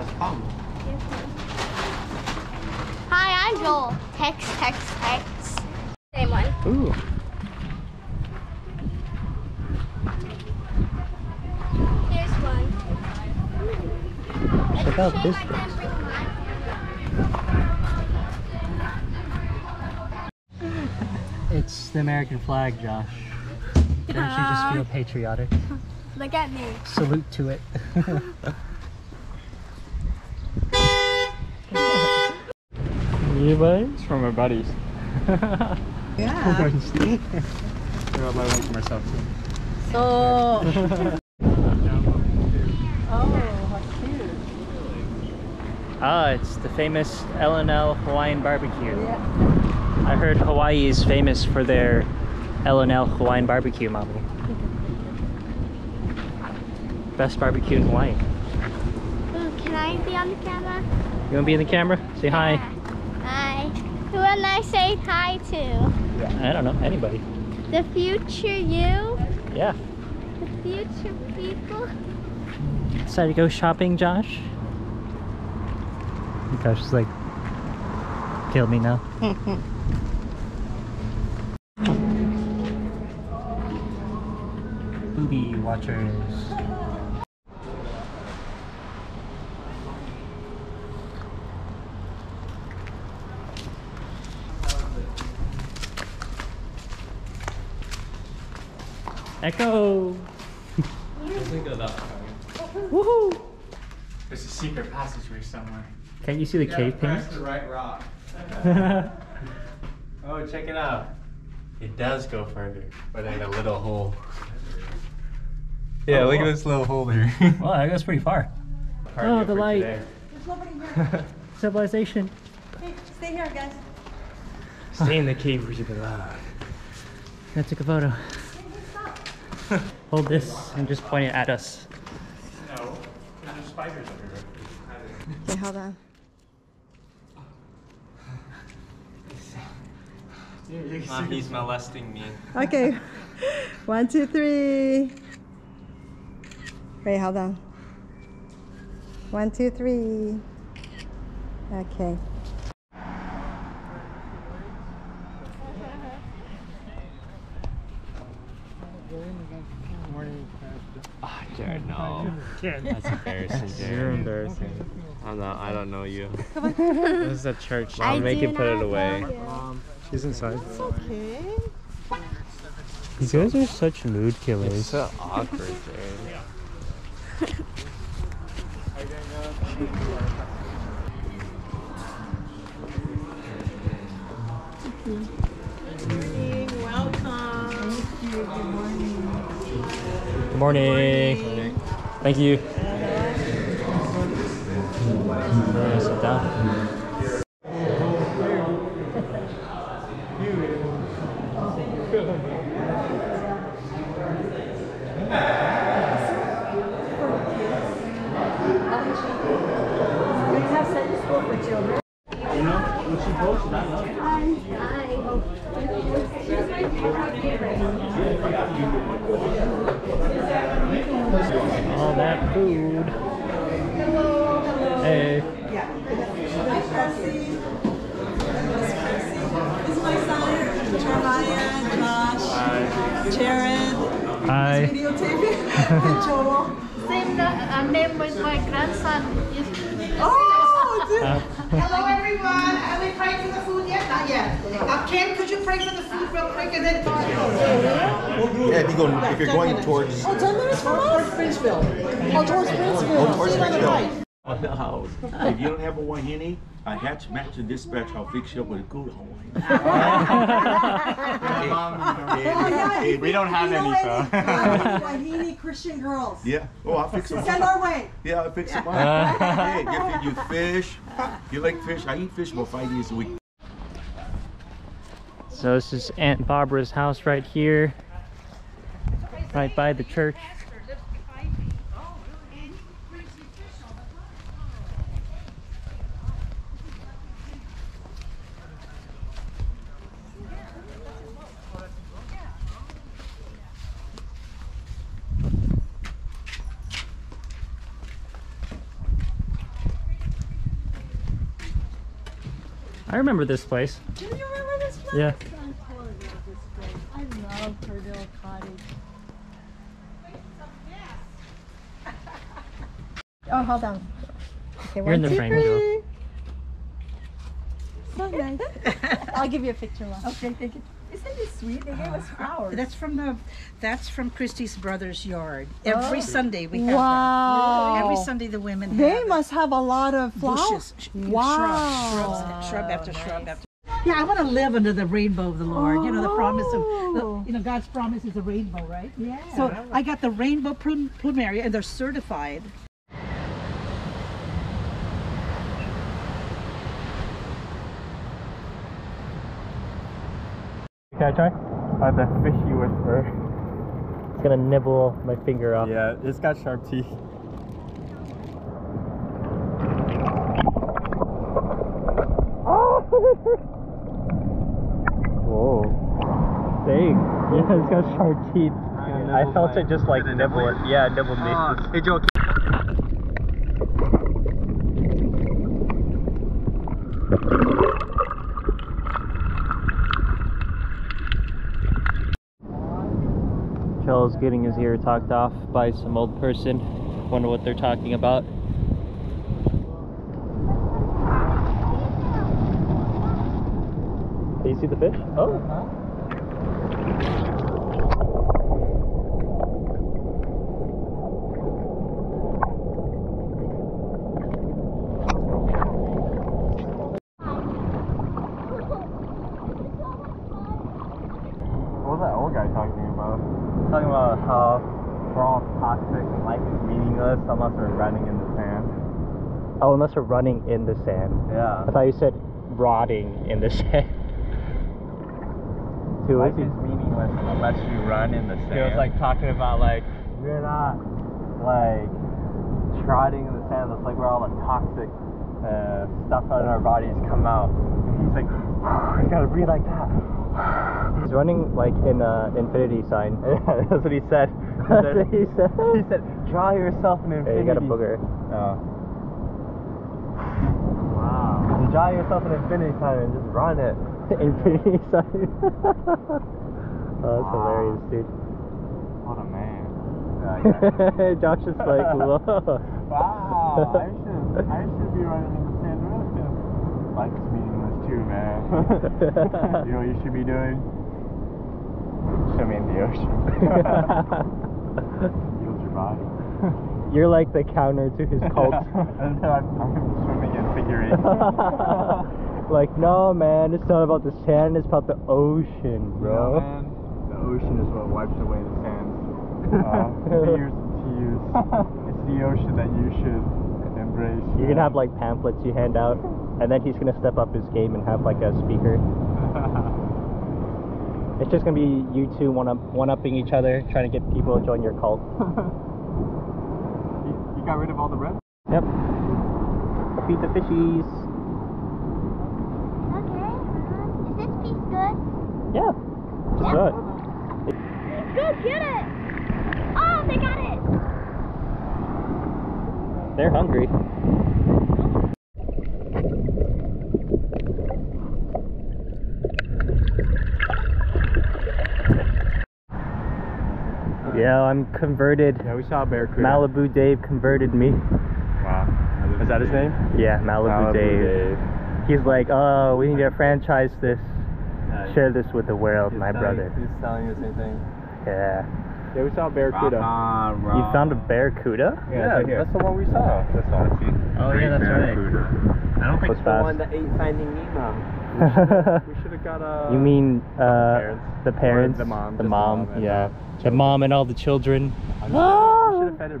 has a. Hi, I'm Joel. Text, text, text. Same one. Ooh. Here's one. Check out this Shame I place. didn't bring mine. It's the American flag, Josh. Don't you just feel patriotic? Look at me. Salute to it. you buddies? From our buddies. Yeah. I'll buy one for myself too. So. oh, how cute. ah, it's the famous L&L Hawaiian barbecue. Yeah. I heard Hawaii is famous for their L&L Hawaiian barbecue, mommy. Best barbecue in Hawaii. Ooh, can I be on the camera? You want to be in the camera? Say hi. Hi. Who will I say hi to? I don't know, anybody. The future you? Yeah. The future people? Decided to go shopping, Josh? Josh is like, kill me now. Booby watchers. Echo! Woohoo! There's a secret passageway somewhere. Can't you see the cave paint? the right rock. oh, check it out. It does go further, but in a little hole. Yeah, Oh, look wow. at this little hole there. Well, that goes pretty far. Oh, the light. Civilization. Hey, stay here, guys. Stay in the cave where you belong. I took a photo. Hold this and just point it at us. No, there's spiders everywhere. Okay, hold on. Ah, he's molesting me. Okay. One, two, three. Wait, hold on. One, two, three. Okay. Ah, Jared, no. That's embarrassing, Jared. You're embarrassing. I'm not, I don't know you. this is a church. I I'll make do it put it away. know. She's inside. It's Okay. You guys are such mood killers. It's so awkward, Jared. Welcome. Thank you. Good morning. Good morning. Thank you. Yeah, sit down. Children. All that food. Hey. This is my son, Jeremiah, Josh, Jared, Hi. videotaping, and Joel. Same uh, name with my grandson. Oh, dude. Uh, Hello, everyone. Are we praying for the food yet? Not yet. Uh, Kim, could you pray for the food real quick and then? Yeah, if you go, if you're going towards, Oh, 10 minutes from us? Towards Princeville. Oh, towards Princeville. Oh, towards Sit on the Princeville. Right. The house. If you don't have a wahine, I had to match the dispatch. I'll fix you up with a good Hawaiian. Oh, We don't have any, so. Wahine Christian girls. Yeah. Oh, I'll fix them. Send our way. Yeah, I'll fix them. Hey, you, you fish. You like fish? I eat fish about five days a week. So this is Aunt Barbara's house right here. Right by the church. I remember this place. Do you remember this place? Yeah. I love her cottage. Oh, hold on. Okay, You're in the two, frame, three. Joe. So nice. I'll give you a picture, Mom. Okay, thank you. Isn't it sweet? They gave us ah. flowers. That's from the, that's from Christie's Brothers Yard. Every oh. Sunday we have Wow. that. Every Sunday the women They have it. must have a lot of flowers. bushes, Wow. shrubs, shrub, shrub after shrub after. Yeah, I want to live under the rainbow of the Lord. You know the promise of, Oh. the, you know God's promise is a rainbow, right? Yeah. So I got the rainbow plum- plumeria, and they're certified. Can I try? Uh, the fishy whisperer. It's gonna nibble my finger off. Yeah, it's got sharp teeth. Whoa. Dang. Yeah, it's got sharp teeth. I felt it just like nibble it. Yeah, nibble me. Hey Joe, getting his ear talked off by some old person. Wonder what they're talking about. Do you see the fish? Oh. what was that old guy talking about? Talking about how we're all toxic and life is meaningless unless we're running in the sand. Oh, unless we're running in the sand. Yeah. I thought you said rotting in the sand. Too Life easy. is meaningless unless you run in the sand. He was like talking about like we're not like trotting in the sand. It's like where all the toxic uh, stuff out of our bodies come out. And he's like, I gotta breathe like that. He's running like in a infinity sign. That's what he said. That's what he said. He said, draw yourself an infinity. Yeah, you got a booger. Oh. Wow. You draw yourself an infinity sign and just run it. infinity sign. oh, that's hilarious, dude. What a man. Oh, Josh is like, whoa. Wow. I should, I should be running in the sand with him. Life is meaningless too, man. you know what you should be doing? Swimming in the ocean. Heals your body. You're like the counter to his cult. and then I'm, I'm swimming in figure eight. like, no, man, it's not about the sand, it's about the ocean, You know, bro. man, the ocean is what wipes away the sand. Uh, tears and tears. It's the ocean that you should embrace. You're gonna have like pamphlets you hand out, and then he's gonna step up his game and have like a speaker. It's just gonna be you two one up one upping each other, trying to get people to join your cult. you, you got rid of all the red? Yep. Feed the fishies. Okay, uh, is this piece good? Yeah. Just do it. Good, get it! Oh, they got it! They're hungry. Yeah, I'm converted. Yeah, we saw a barracuda. Malibu Dave converted me. Wow. Is that his name? Yeah, Malibu, Dave. He's like, oh, we need to franchise this. Share this with the world, my brother. He's telling you the same thing. Yeah. Yeah, we saw a barracuda. You found a barracuda? Yeah, that's the one we saw. That's all. Oh, yeah, that's right. I don't think That's fast. that ate Finding Nemo. We should have got a. You mean uh, parents. the parents? the mom, The mom, mom yeah. uh, the mom and all the children.